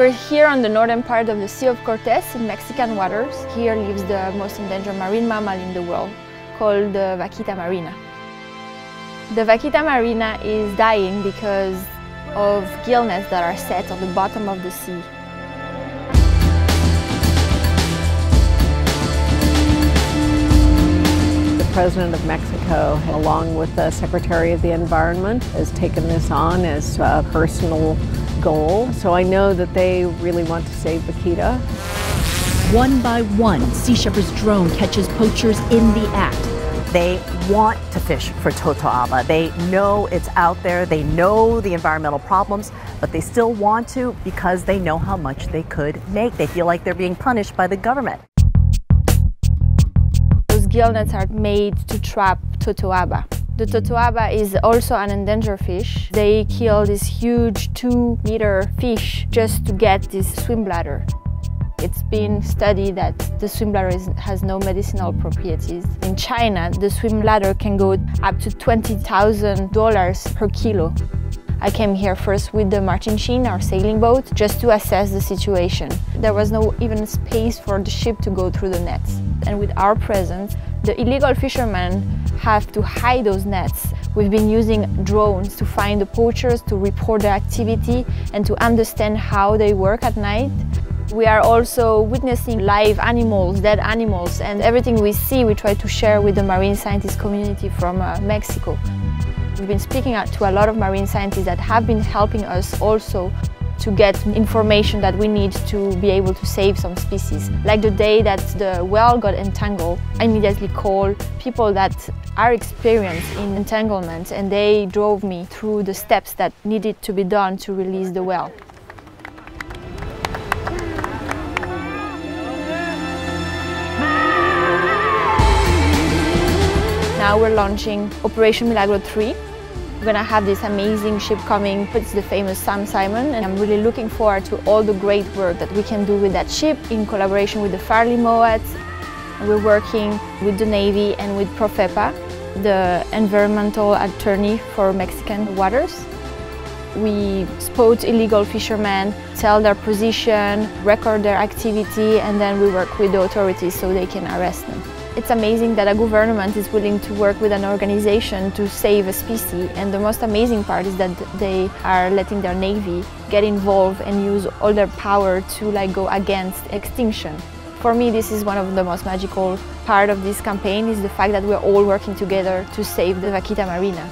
We're here on the northern part of the Sea of Cortez in Mexican waters. Here lives the most endangered marine mammal in the world, called the Vaquita marina. The Vaquita marina is dying because of gillnets that are set on the bottom of the sea. President of Mexico, along with the Secretary of the Environment, has taken this on as a personal goal. So I know that they really want to save Vaquita. One by one, Sea Shepherd's drone catches poachers in the act. They want to fish for totoaba. They know it's out there. They know the environmental problems, but they still want to because they know how much they could make. They feel like they're being punished by the government. Gill nets are made to trap totoaba. The mm. totoaba is also an endangered fish. They kill this huge two meter fish just to get this swim bladder. It's been studied that the swim bladder is, has no medicinal properties. In China, the swim bladder can go up to $20,000 per kilo. I came here first with the Martin Sheen, our sailing boat, just to assess the situation. There was no even space for the ship to go through the nets. And with our presence, the illegal fishermen have to hide those nets. We've been using drones to find the poachers, to report their activity, and to understand how they work at night. We are also witnessing live animals, dead animals, and everything we see we try to share with the marine scientist community from uh, Mexico. We've been speaking to a lot of marine scientists that have been helping us also to get information that we need to be able to save some species. Like the day that the whale got entangled, I immediately called people that are experienced in entanglement and they drove me through the steps that needed to be done to release the whale. Now we're launching Operation Milagro 3. We're gonna have this amazing ship coming. It's the famous Sam Simon and I'm really looking forward to all the great work that we can do with that ship in collaboration with the Farley Mowat. We're working with the Navy and with Profepa, the environmental attorney for Mexican waters. We spot illegal fishermen, tell their position, record their activity, and then we work with the authorities so they can arrest them. It's amazing that a government is willing to work with an organization to save a species and the most amazing part is that they are letting their navy get involved and use all their power to like go against extinction. For me this is one of the most magical part of this campaign is the fact that we're all working together to save the Vaquita Marina.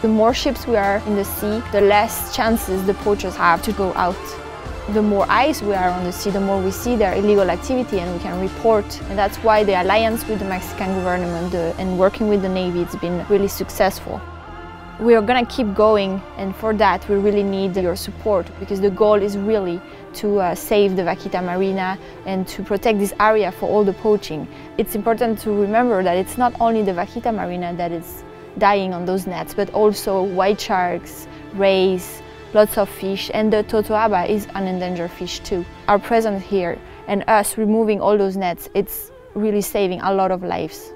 The more ships we are in the sea, the less chances the poachers have to go out. The more eyes we are on the sea, the more we see their illegal activity and we can report. And that's why the alliance with the Mexican government and working with the Navy has been really successful. We are going to keep going and for that we really need your support because the goal is really to uh, save the Vaquita Marina and to protect this area for all the poaching. It's important to remember that it's not only the Vaquita Marina that is dying on those nets, but also white sharks, rays, lots of fish, and the totoaba is an endangered fish too. Our presence here and us removing all those nets, it's really saving a lot of lives.